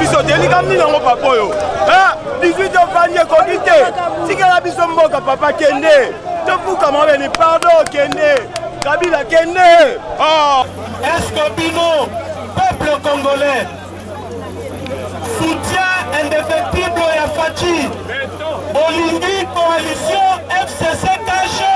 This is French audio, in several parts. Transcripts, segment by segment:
biso telikami nango papa oyo. 18 ofandi ekoki te. Tikela biso mboka papa kende. Tofukama beni pardon kende. Kabila kende. Est-ce bino peuple congolais soutien indéfectible ya faci bolingi coalition fcc cache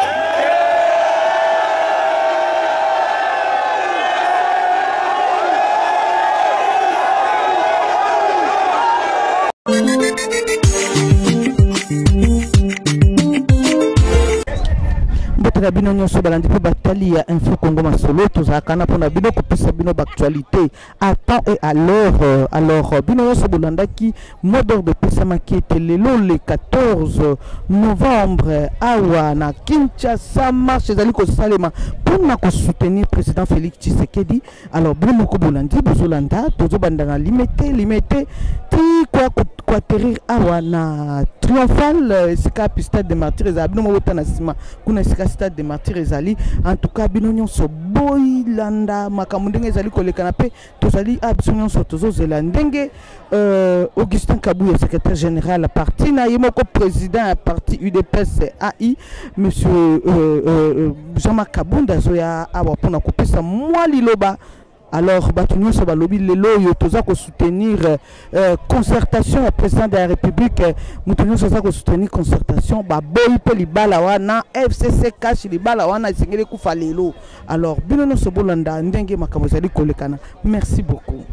mbotaka bino nyonso balandi mpe batali ya info congo masolo tozalaka na mpona bino kopesa bino baactualité à temps et à l'heure. Alors bino nyonso bolandaki mot d'ordre epesamaki ete lelo le 14 novembre. Awa na kinshasa marche ezali kosalema mpona kosoutenir président félix tshisekedi. Alors bino moko bolandi bozolanda tozobanda na limete limete ti kwa koatterrir awa na triomphal esika stade de martyr ezala bino mobota na nsima. Kuna esika stade de martyr ezali en tout cas bino nyonso boyilanda makambo ndenge ezali kolekana mpe tozali a biso nyonso tozozela euh, augustin kabuya secrétaire général parti na ye moko président ya parti udps ai monsieur euh, euh, jean-marc kabunda azoya awa mpona kopesa mwa liloba alors bato nyonso balobi lelo concertation ya président de la république euh, moto nyonso aza kosoutenir concertation baboyi mpe libala wana fcc cash libala wana esengeli kufa lelo alors bino nyonso ndenge kolekana. Merci beaucoup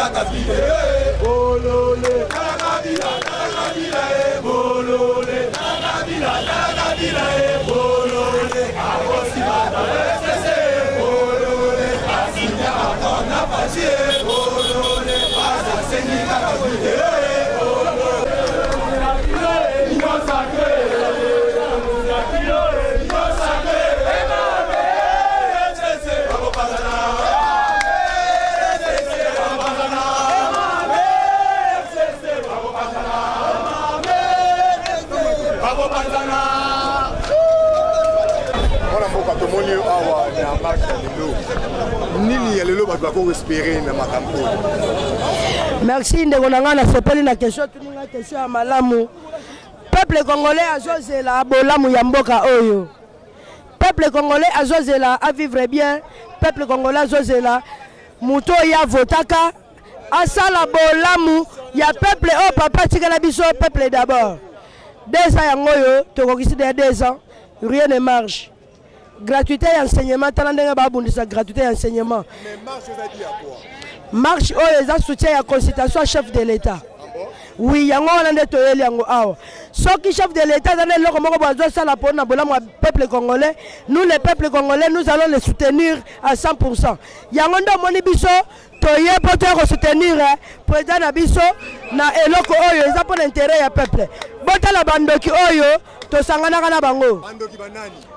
cada vida. Merci ndeko na ngai na peuple congolais azozela bolamu ya mboka oyo. Peuple congolais azozela avivre bien. Peuple congolais azozela moto oyo avotaka asala bolamu ya peuple oyo papa atikala biso peuple d'abord. Deux ans yango oyo tokokisi deya deux ans rien ne marche. Gratuité enseignement tala babundisa gratuité enseignement. Mais marche marche oyo eza soutien ya consultation ya chef de l'état. Oui yango wana nde toyeli yango awa. Soki chef de l'état aza na eloko moko boye azosala mpona bolamu ya peuple congolais nous le peuple congolais nous allons le soutenir à 100 yango nde omoni biso toye mpo toya kosoutenir eh, président na biso na eloko oyo eza mpona intere ya peuple. Botala bandoki oyo tosanganaka na bango.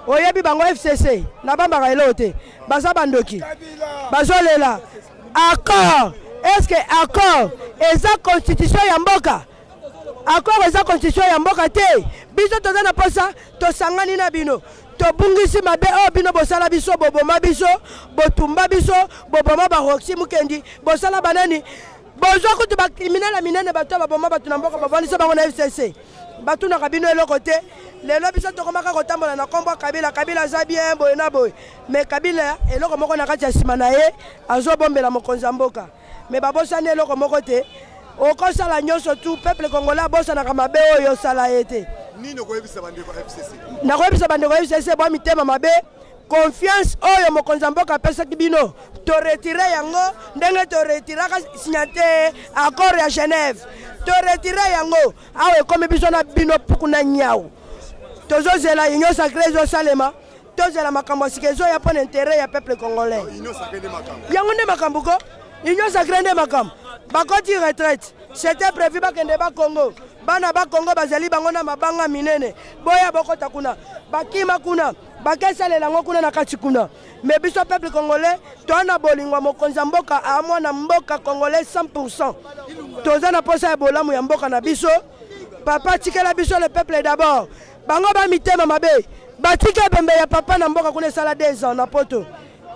Oyebi bango fcc nabambaka eloko te. Baza bandoki. Bazolela accord. Estce accord eza constitution ya mboka? Accord eza constitution ya mboka te. Biso toza na mposa tosangani na bino. Tobungisi mabe oyo bino bosala biso boboma biso botumba biso boboma baroxi mukendi. Bosala banani. Bozwa kutu bakriminele minene bato oyo baboma bato na mboka bavandisa bango na fcc batunaka bino eloko te. Lelo biso tokomaka kotambola na nkombo ya kabila. Kabila aza bien boye na boye. Me kabila eloko moko na kati ya nsima na ye azobombela mokonzi ya mboka. Me babosani eloko moko te. Okosala nyonso tu peuple congolais abosanaka mabe oyo osala ye te. Nakoyebisa bandeko fcc bwa mitema mabe confiance oyo mokonzi ya mboka apesaki bino toretire yango ndenge toretiraka signate accord ya genève. Toretire yango. Awa ekomi biso na bino puku na nyau. Tozozela union sacré ezosalema tozela makambo ya sika ezoya mpo na intere ya peuple congolais. Yango nde makambo ko? Union sacré nde makambo. Bakoti retraite. C'était prévu bakende bakongo bana bakongo bazali bango na mabanga minene. Boya bokota kuna. Bakima kuna. Bakesalela yango kuna na kati kuna. Me biso peuple congolais toza na bolingo ya mokonzi ya mboka amwana mboka congolais 100 toza na mposa ya bolamu ya mboka na biso. Papa tikela biso le peuple d'abord. Bango bamitema mabe. Batika ebembe ya papa na mboka kuna esala 2 ans na poto.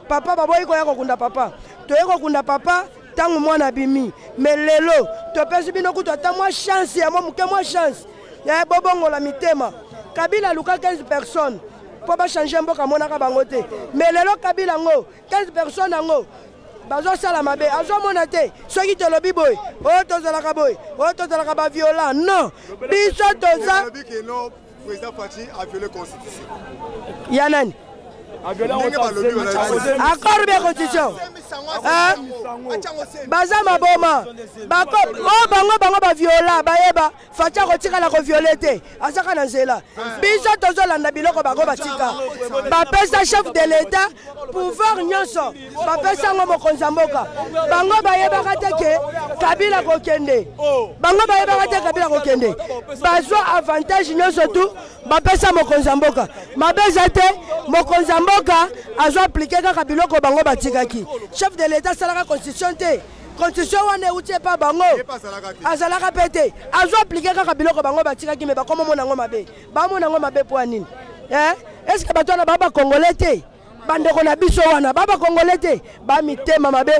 Papa baboyi koya kokunda papa. Toye kokunda papa ntango mwana abimi. Me lelo topesi bino kutu ata mwa chance ya mwa moke mwa chance. Ya bobongola mitema. Kabila aluka 15 personnes. Mpo bachange mboka amonaka bango te. Me lelo kabila yango 15 personnes yango bazosala mabe. Azomona te soki tolobi boye. Oyo tozalaka boye. Oyo tozalaka baviola non biso toza ya nani accord bien constitution baza maboma. Oyo bango bango baviola bayeba. Faci akotikala koviole te. Azaka na nzela. Biso tozolanda biloko bango batika. Bapesa chef de l'état pouvoir nyonso. Bapesa yango mokonzi ya mboka. Bango bayebaka te ke kabila kokende. Bango bayebaka te kabila kokende. Bazwa avantage nyonso tu. Bapesa mokonzi ya mboka. Mabe eza te mokonzi ya mboka azwa aplike kaka biloko bango batikaki. Chef de l'état asalaka constitution te. Constitution wana euti epa bango. Azalaka mpe te. Azwa aplike kaka biloko bango batikaki me bakoma mona yango mabe. Bamona yango mabe mpo ya nini Eh? est ce que bato wana baa bakongole te? Bandeko na biso wana baa bakongole te? Bamitema mabe.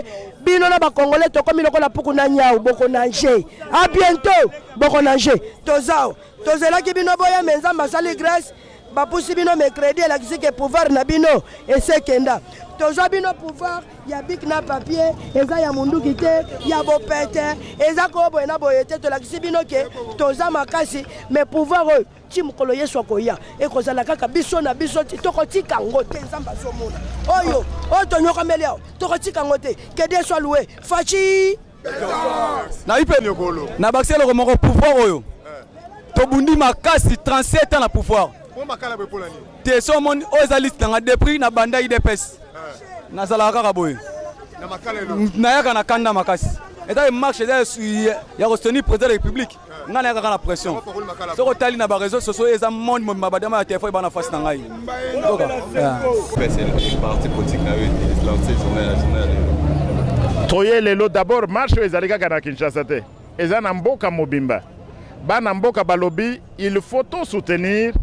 Bino na bakongole tokomi lokola puku na nyau bokonange a bientôt bokonange toza tozelaki bino boya me nzambe asali grâce bapusi bino mercredi elakisi ke pouvoir na bino esekenda. Tozwa bino pouvoir ya bik na papier eza ya munduki te ya bopete eza koyo boye na boye te tolakisi bino ke toza makasi me pouvoir oyo ti mokolo yesu akoya ekozala kaka biso na biso ti tokotika yango te nzambe azomona. Oyo oyo tonyokameli awa tokotika yango te ke dieu soit loué. Faci nayi mpe nyokolo na bakisi eloko moko pouvoir oyo. Tobundi makasi 37 ans na pouvoir te so omoni oyo eza liste nanga depuis na banda idps nazalaka kaka boye nayaka na kanda makasi eza marche eza ya- kosoutenir président de la république. Ngai nayaka kaka na pression. Soki otali na baréseau sociaux eza monde mobima badama ya telefone fasi na ngai politique na lelo toye lelo d'abord marche oyo ezali kaka na kinshasa te eza na mboka mobimba. Bana mboka balobi il faut tosoutenir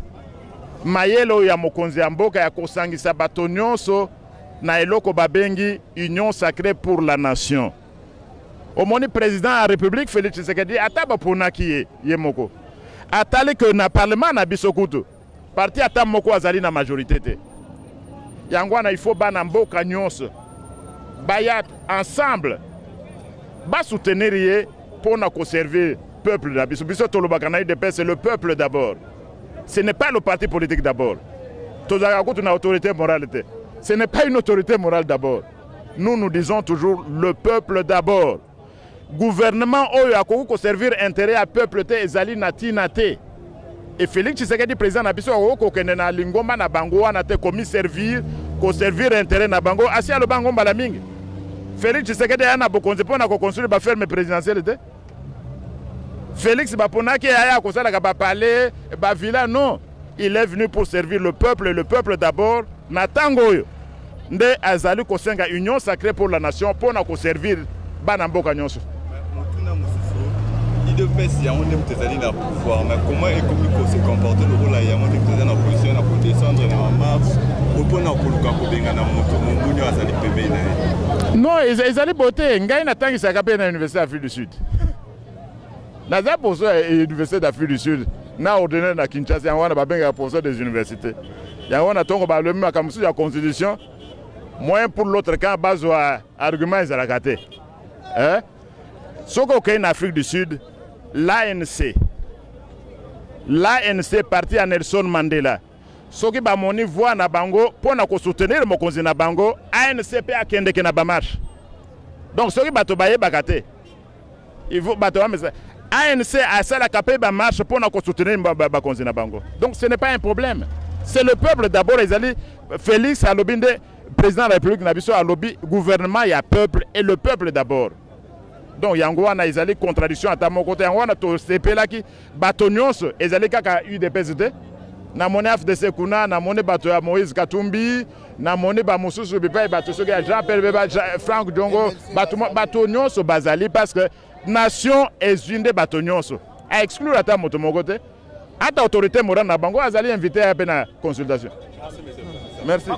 mayele oyo ya mokonzi ya mboka ya kosangisa bato nyonso na eloko babengi union sacrée pour la nation. Omoni président ya république félix tshisekedi ata baponaki ye ye moko. Atali ke na parlement na biso kutu. Parti ata moko azali na majorité te. Yango wana faut bana mboka nyonso. Baya ensemble. Basoutenir ye mpo na koservir peuple na biso. Biso tolobaka na c'est le peuple d'abord ce n'est pas le parti politique d'abord. Tozalaka kutu na autorité morale ce n'est pas une autorité morale d'abord. Nous nous disons toujours le peuple d'abord. Gouvernement oyo akoki koservir intérêt ya peuple te ezali na ntina te. E félix tshisekedi président na biso akoki kokende na lingomba na bango wana te komiservir koservir intérêt na bango. Asi aloba yango mbala mingi. Félix tshisekedi aya na bokonzi mpo na koconstruire baferme présidentielle te félix baponaki aya kosalaka bapalais bavilla non il est venu pour servir le peuple et le peuple d'abord na ntango oyo nde azali kosenga union sacrée pour la nation mpo na koservir bana mboka nyonso motuna mosusu idps yango nde moto ezali na pouvoir mais comment ekomi kose comporte lokola yango nde moto na position na na bamarche mpona koluka kobenga na moto monguni oyo azali pembeni na ngai na université d'afrique du sud naza poso ya université d'afrique du sud na ordinaire na kinshasa yango wana babengaka poso des universités. Yango wana ntongo balobi makambo mosusu ya constitution moyen pour l'autre camp bazwa argument ezalaka te. Eh? soki okei na afrique du sud l'anc l'anc parti ya nelson mandela soki bamoni voi na bango mpo na kosoutenir mokonzi na bango anc mpe akendeke na bamarshe donc soki bato bayebaka te bato bamesa anc asalaka mpe bamarshe mpo na kosoutenir ba- ba- bakonzi na bango. Donc ce n'est pas un problème. C'est le peuple d'abord félix alobi nde président de la république na biso alobi gouvernement ya peuple et le peuple d'abord. Donc yango wana ezali contradiction ata moko te yango wana tosepelaki bato nyonso ezali kaka udps te namoni fdc kuna namoni bato ya moïse katumbi namoni bamosusu bipai bato soki jean pierre beba frank jongo bato bazali parce que nation ezwi nde bato nyonso. Aexclure ata moto moko te. Ata autorité morale na bango azali invité ya mpe na consultation. Merci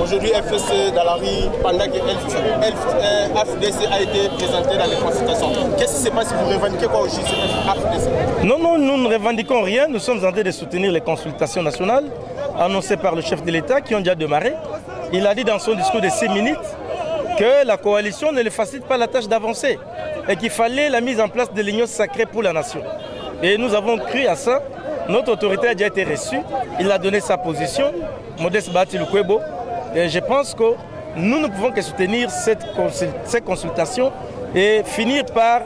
Aujourd'hui, Pendant que FDC a été présenté dans les consultations. Qu'est-ce qui se passe? Vous revendiquez quoi aujourd'hui Non, non, nous ne revendiquons rien. Nous sommes en train de soutenir les consultations nationales annoncées par le chef de l'État qui ont déjà démarré. Il a dit dans son discours de 6 minutes que la coalition ne lui facilite pas la tâche d'avancer et qu'il fallait la mise en place de l'union sacrée pour la nation. Et nous avons cru à ça. Notre autorité a déjà été reçue. Il a donné sa position, Modeste Bati Lukwebo. Et je pense que nous ne pouvons que soutenir cette consul- ces consultations et finir par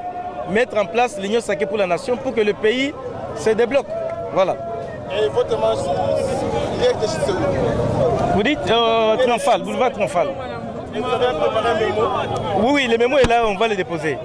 mettre en place l'union sacrée pour la nation pour que le pays se débloque. Voilà. Et votre marche, vous. Dites euh, Triomphal, boulevard Triomphal. Oui, oui, le mémo est là, on va le déposer.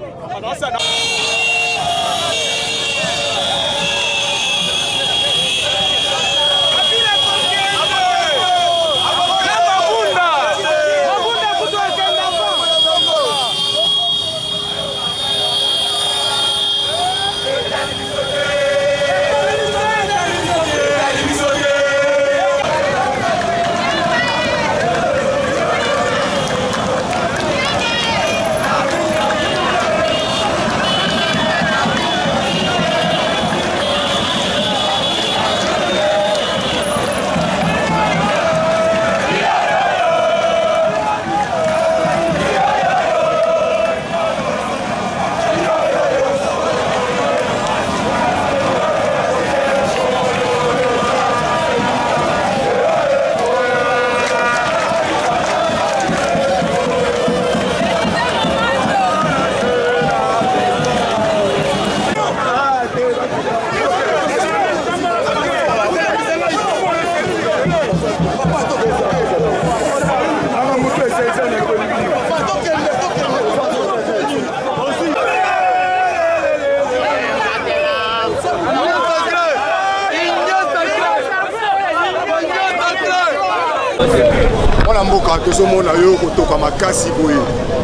Mwana mboka tozomona yo kotoka makasi boye.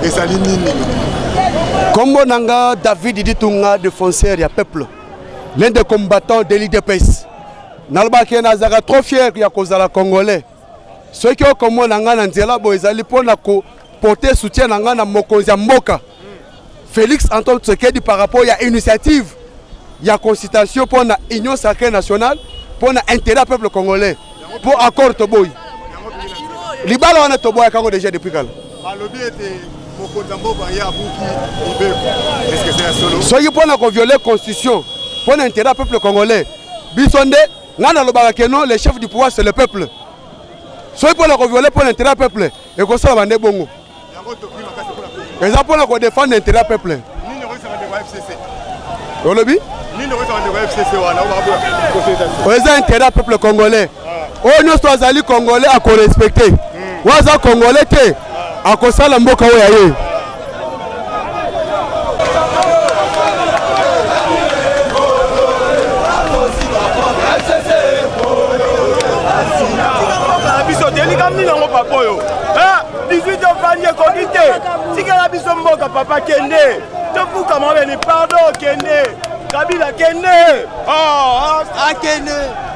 Ezali nini? Kombo na nga david ditunga défenseur ya peuple. L'un des combattants de l'idps nalobaki nazalaka trop fier ya kozala congolais. Soki okomona nga na nzela boye ezali mpona koporte soutien na nga na mokonzi ya mboka. Félix antoine tshisekedi par rapport ya initiative ya consultation mpona union sacré nationale mpona intérêt ya peuple congolais. Mpo accord toboyi libala wana toboyaka yango déjà depuis kala. Balobi ete mokonzi mboka ye abuki libeko koviole constitution intérêt ya peuple congolais biso nde ngai nalobaka keno le chef du pouvoir c'est le peuple. Soki mpona koviole mpona intérêt ya peuple ekosala bande bongo. Eza mpona kodefendre intérêt ya peuple. Olobi? Eza intérêt ya peuple congolais oyo nyonso azali congolais akorespecte oyo aza congolais te akosala mboka oyo ya ye. Papa oyo. 18 ofandi ekoki te. Tikela biso mboka papa kende. Tofukama obeni pardon kende. Kabila kende. Akende obona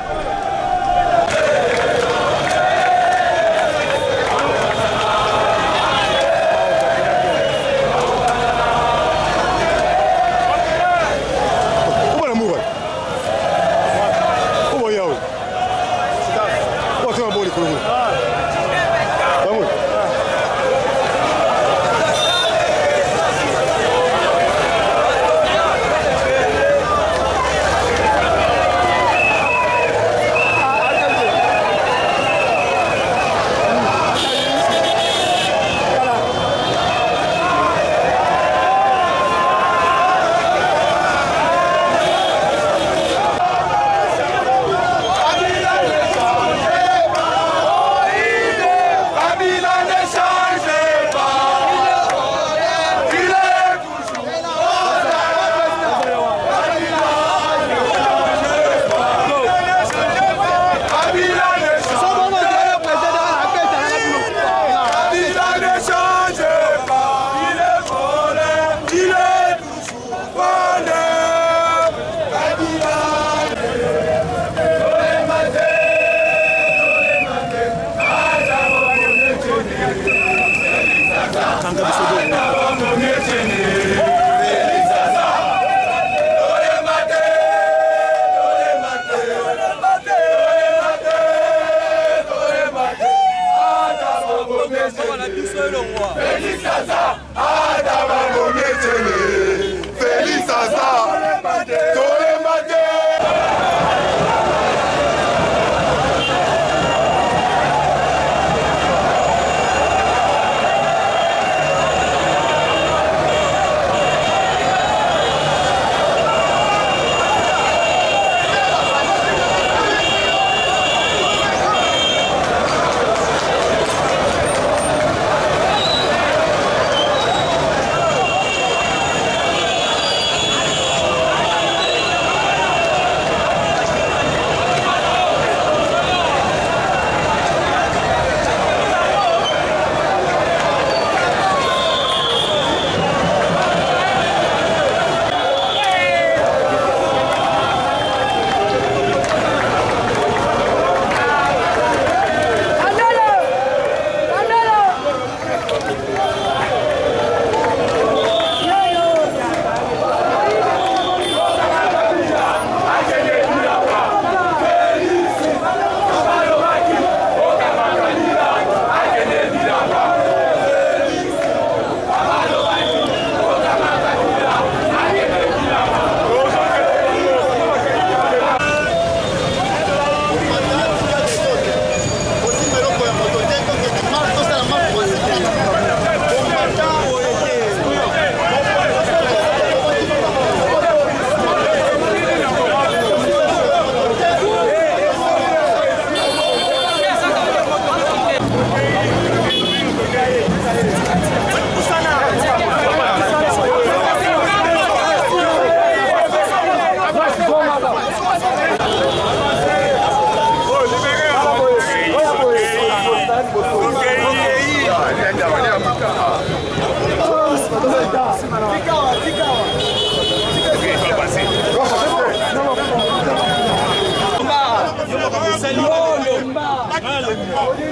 Hallelujah.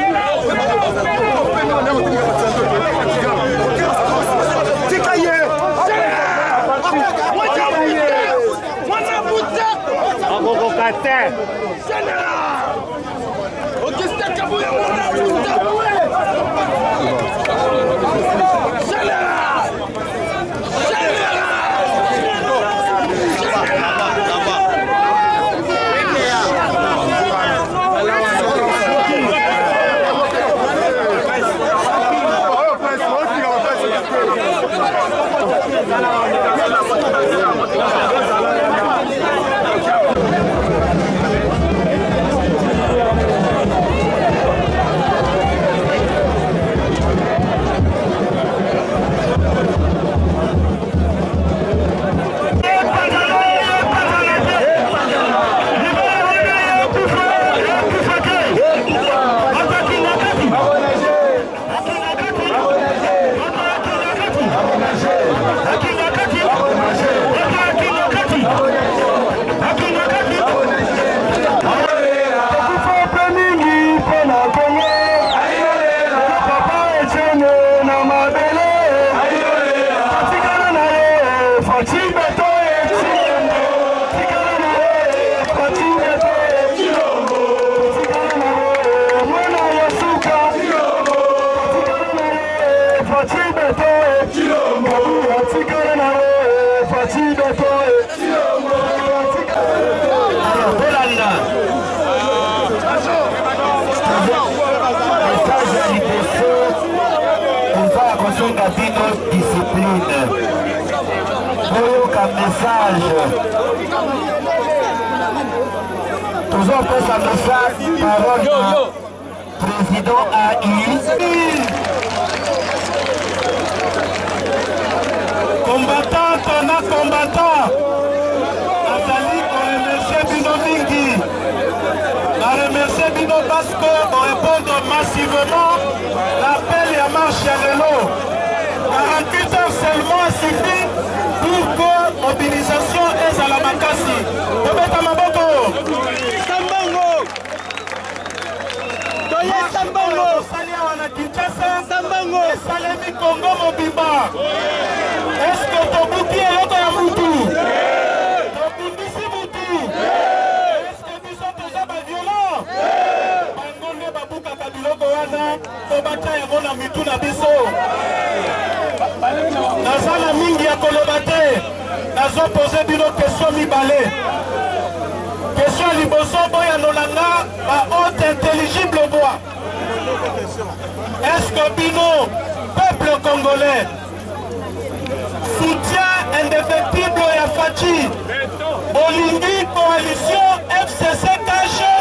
Message tozopesa message parole na président ai combattante na combattant nazali koremercie bino mingi naremercie bino parce que orépondre massivement. L'appel ya marche ya lelo 48 heures seulement suffit pour que mobilisation ezala makasi. Tobeta maboko. Osali awa na kinshasa. Sambango. Esalemi kongo mobimba. Eske tobuki eloko ya mutu? Tobundisi mutu. Eske biso toza baviolent bango nde babukaka biloko wana po batya yango na mitu na biso. Naza na mingi ya koloba te nazopose bino question mibale. Question ya liboso boyanolanga bahaute intelligible voix. Est-ce que bino peuple congolais soutien indéfectible ya faci bolingi coalition fcc cache